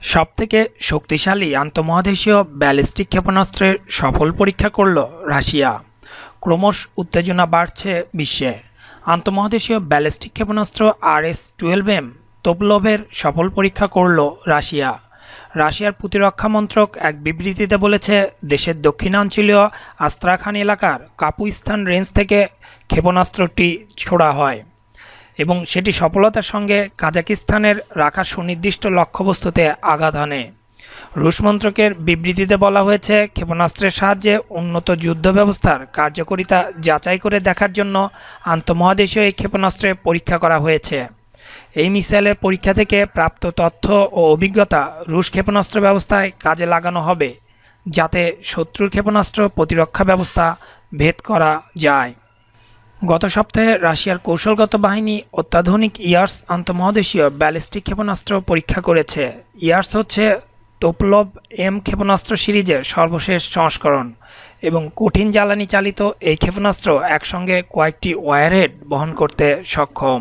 সবথেকে শক্তিশালী আন্তঃমহাদেশীয় ব্যালিস্টিক ক্ষেপণাস্ত্রের সফল পরীক্ষা করল রাশিয়া। ক্রমশ উত্তেজনা বাড়ছে বিশ্বে। আন্তঃমহাদেশীয় ব্যালিস্টিক ক্ষেপণাস্ত্র আর এস টুয়েলভ এম তোপলভের সফল পরীক্ষা করল রাশিয়া। রাশিয়ার প্রতিরক্ষা মন্ত্রক এক বিবৃতিতে বলেছে, দেশের দক্ষিণাঞ্চলীয় আস্ত্রাখান এলাকার কাপুস্তান রেঞ্জ থেকে ক্ষেপণাস্ত্রটি ছোড়া হয় এবং সেটি সফলতার সঙ্গে কাজাকিস্তানের রাখা সুনির্দিষ্ট লক্ষ্যবস্তুতে আঘাত হানে। রুশ মন্ত্রকের বিবৃতিতে বলা হয়েছে, ক্ষেপণাস্ত্রের সাহায্যে উন্নত যুদ্ধ ব্যবস্থার কার্যকরিতা যাচাই করে দেখার জন্য আন্তঃমহাদেশীয় এই ক্ষেপণাস্ত্রের পরীক্ষা করা হয়েছে। এই মিসাইলের পরীক্ষা থেকে প্রাপ্ত তথ্য ও অভিজ্ঞতা রুশ ক্ষেপণাস্ত্র ব্যবস্থায় কাজে লাগানো হবে, যাতে শত্রুর ক্ষেপণাস্ত্র প্রতিরক্ষা ব্যবস্থা ভেদ করা যায়। গত সপ্তাহে রাশিয়ার কৌশলগত বাহিনী অত্যাধুনিক ইয়ার্স আন্তঃমহাদেশীয় ব্যালিস্টিক ক্ষেপণাস্ত্র পরীক্ষা করেছে। ইয়ার্স হচ্ছে তোপলব এম ক্ষেপণাস্ত্র সিরিজের সর্বশেষ সংস্করণ এবং কঠিন জ্বালানি চালিত এই ক্ষেপণাস্ত্র একসঙ্গে কয়েকটি ওয়ারহেড বহন করতে সক্ষম।